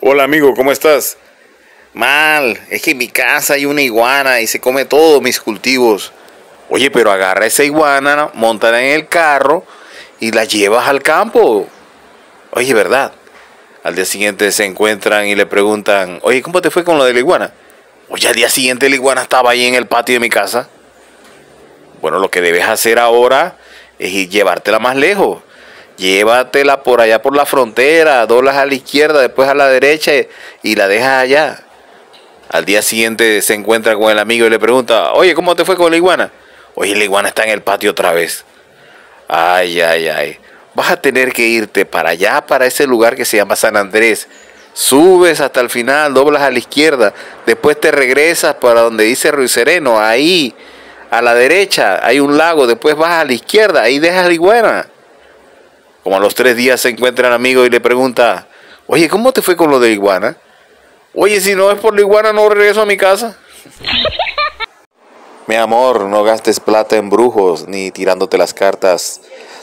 Hola amigo, ¿cómo estás? Mal, es que en mi casa hay una iguana y se come todos mis cultivos. Oye, pero agarra esa iguana, montala en el carro y la llevas al campo. Oye, ¿verdad? Al día siguiente se encuentran y le preguntan, oye, ¿cómo te fue con lo de la iguana? Oye, al día siguiente la iguana estaba ahí en el patio de mi casa. Bueno, lo que debes hacer ahora es llevártela más lejos. Llévatela por allá por la frontera, doblas a la izquierda, después a la derecha y la dejas allá. Al día siguiente se encuentra con el amigo y le pregunta, oye, ¿cómo te fue con la iguana? Oye, la iguana está en el patio otra vez. Ay, ay, ay. Vas a tener que irte para allá, para ese lugar que se llama San Andrés. Subes hasta el final, doblas a la izquierda, después te regresas para donde dice Ruiz Sereno, ahí, a la derecha, hay un lago, después vas a la izquierda, ahí dejas la iguana. Como a los tres días se encuentra el amigo y le pregunta, oye, ¿cómo te fue con lo de iguana? Oye, si no es por la iguana no regreso a mi casa. Mi amor, no gastes plata en brujos ni tirándote las cartas.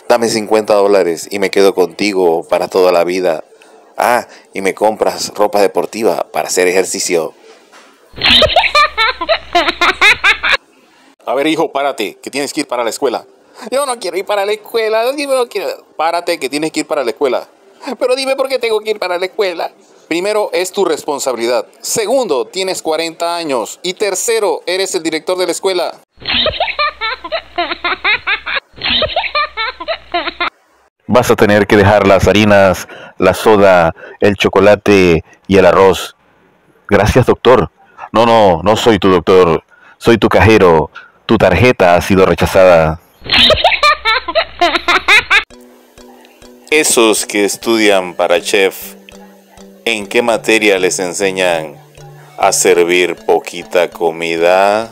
Dame 50 dólares y me quedo contigo para toda la vida. Ah, y me compras ropa deportiva para hacer ejercicio. A ver, hijo, párate, que tienes que ir para la escuela. Yo no quiero ir para la escuela. Dime, no quiero. Párate, que tienes que ir para la escuela. Pero dime por qué tengo que ir para la escuela. Primero, es tu responsabilidad. Segundo, tienes 40 años. Y tercero, eres el director de la escuela. Vas a tener que dejar las harinas, la soda, el chocolate y el arroz. Gracias, doctor. No, no, no soy tu doctor. Soy tu cajero. Tu tarjeta ha sido rechazada. Esos que estudian para chef, ¿en qué materia les enseñan a servir poquita comida?